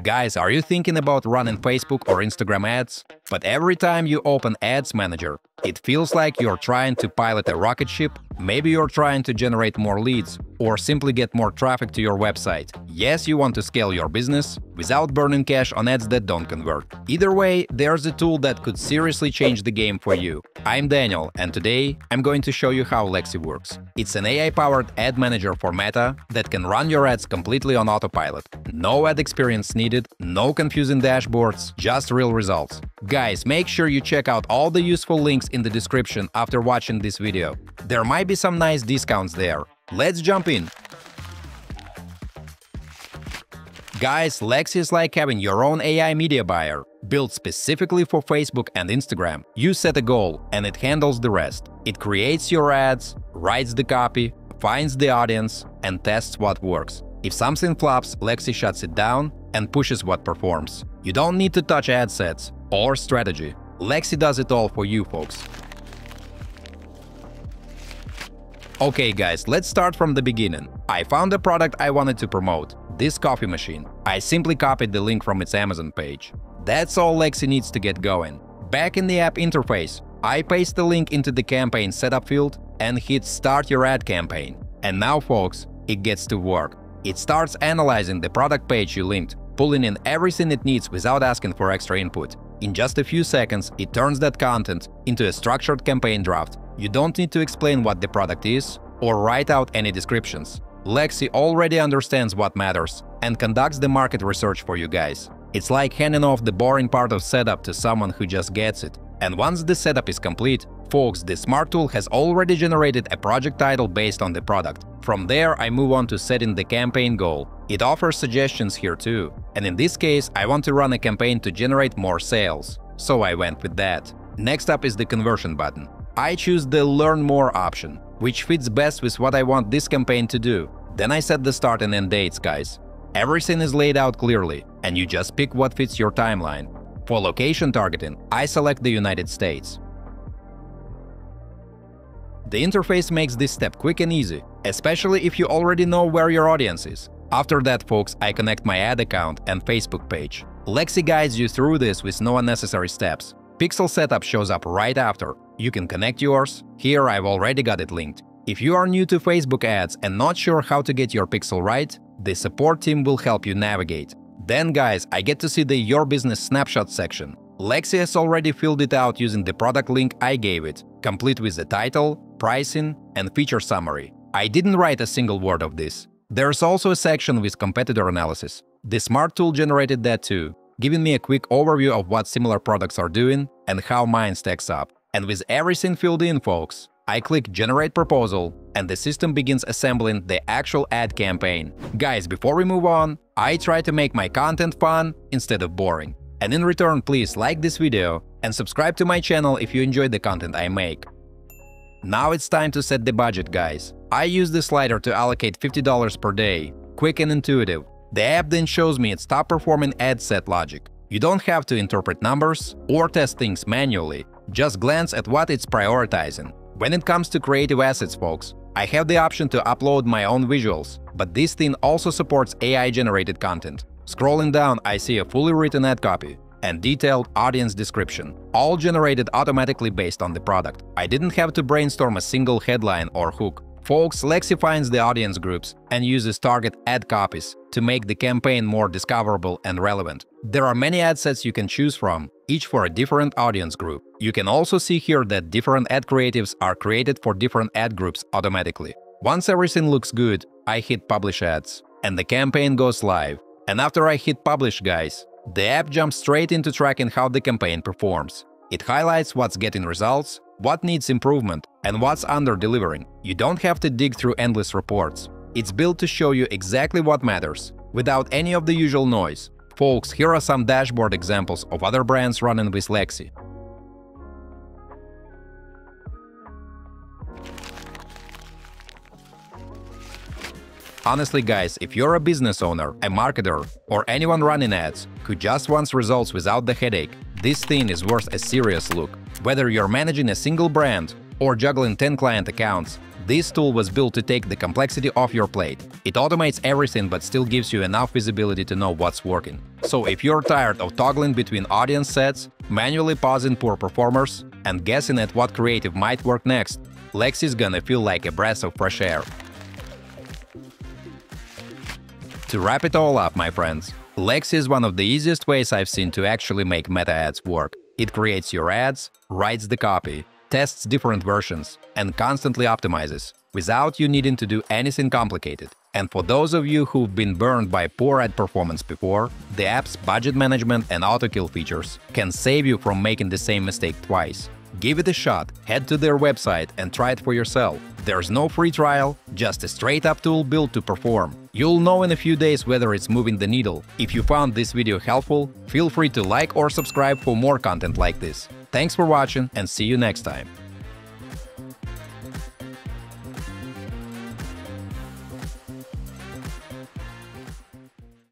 Guys, are you thinking about running Facebook or Instagram ads? But every time you open Ads Manager, it feels like you're trying to pilot a rocket ship, maybe you're trying to generate more leads, or simply get more traffic to your website. Yes, you want to scale your business without burning cash on ads that don't convert. Either way, there's a tool that could seriously change the game for you. I'm Daniel, and today I'm going to show you how Lexi works. It's an AI-powered ad manager for Meta that can run your ads completely on autopilot. No ad experience needed, no confusing dashboards, just real results. Guys, make sure you check out all the useful links in the description after watching this video. There might be some nice discounts there. Let's jump in! Guys, Lexi is like having your own AI media buyer, built specifically for Facebook and Instagram. You set a goal, and it handles the rest. It creates your ads, writes the copy, finds the audience, and tests what works. If something flops, Lexi shuts it down and pushes what performs. You don't need to touch ad sets or strategy. Lexi does it all for you, folks. Okay guys, let's start from the beginning. I found a product I wanted to promote, this coffee machine. I simply copied the link from its Amazon page. That's all Lexi needs to get going. Back in the app interface, I paste the link into the campaign setup field and hit start your ad campaign. And now folks, it gets to work. It starts analyzing the product page you linked, pulling in everything it needs without asking for extra input. In just a few seconds, it turns that content into a structured campaign draft you don't need to explain what the product is or write out any descriptions. Lexi already understands what matters and conducts the market research for you guys. It's like handing off the boring part of setup to someone who just gets it. And once the setup is complete, folks, the smart tool has already generated a project title based on the product. From there, I move on to setting the campaign goal. It offers suggestions here too. And in this case, I want to run a campaign to generate more sales. So I went with that. Next up is the conversion button. I choose the Learn More option, which fits best with what I want this campaign to do. Then I set the start and end dates, guys. Everything is laid out clearly, and you just pick what fits your timeline. For location targeting, I select the United States. The interface makes this step quick and easy, especially if you already know where your audience is. After that, folks, I connect my ad account and Facebook page. Lexi guides you through this with no unnecessary steps. Pixel setup shows up right after. You can connect yours. Here I've already got it linked. If you are new to Facebook ads and not sure how to get your pixel right, the support team will help you navigate. Then guys, I get to see the Your Business Snapshot section. Lexi has already filled it out using the product link I gave it, complete with the title, pricing, and feature summary. I didn't write a single word of this. There's also a section with competitor analysis. The smart tool generated that too, giving me a quick overview of what similar products are doing and how mine stacks up. And with everything filled in, folks, I click Generate Proposal, and the system begins assembling the actual ad campaign. Guys, before we move on, I try to make my content fun instead of boring. And in return, please like this video and subscribe to my channel if you enjoy the content I make. Now it's time to set the budget, guys. I use the slider to allocate $50 per day, quick and intuitive, the app then shows me its top performing ad set logic. You don't have to interpret numbers or test things manually, just glance at what it's prioritizing. When it comes to creative assets, folks, I have the option to upload my own visuals, but this thing also supports AI-generated content. Scrolling down, I see a fully written ad copy and detailed audience description, all generated automatically based on the product. I didn't have to brainstorm a single headline or hook. Folks, Lexi finds the audience groups and uses target ad copies to make the campaign more discoverable and relevant. There are many ad sets you can choose from, each for a different audience group. You can also see here that different ad creatives are created for different ad groups automatically. Once everything looks good, I hit Publish Ads, and the campaign goes live. And after I hit Publish, guys, the app jumps straight into tracking how the campaign performs. It highlights what's getting results, what needs improvement, and what's under-delivering. You don't have to dig through endless reports. It's built to show you exactly what matters, without any of the usual noise. Folks, here are some dashboard examples of other brands running with Lexi. Honestly guys, if you're a business owner, a marketer, or anyone running ads who just wants results without the headache, this thing is worth a serious look. Whether you're managing a single brand or juggling 10 client accounts, This tool was built to take the complexity off your plate. It automates everything but still gives you enough visibility to know what's working. So if you're tired of toggling between audience sets, manually pausing poor performers, and guessing at what creative might work next, Lexi's gonna feel like a breath of fresh air. To wrap it all up, my friends, Lexi is one of the easiest ways I've seen to actually make meta ads work. It creates your ads, writes the copy, tests different versions, and constantly optimizes, without you needing to do anything complicated. And for those of you who've been burned by poor ad performance before, the app's budget management and autokill features can save you from making the same mistake twice. Give it a shot, head to their website and try it for yourself. There's no free trial, just a straight-up tool built to perform. You'll know in a few days whether it's moving the needle. If you found this video helpful, feel free to like or subscribe for more content like this. Thanks for watching and see you next time.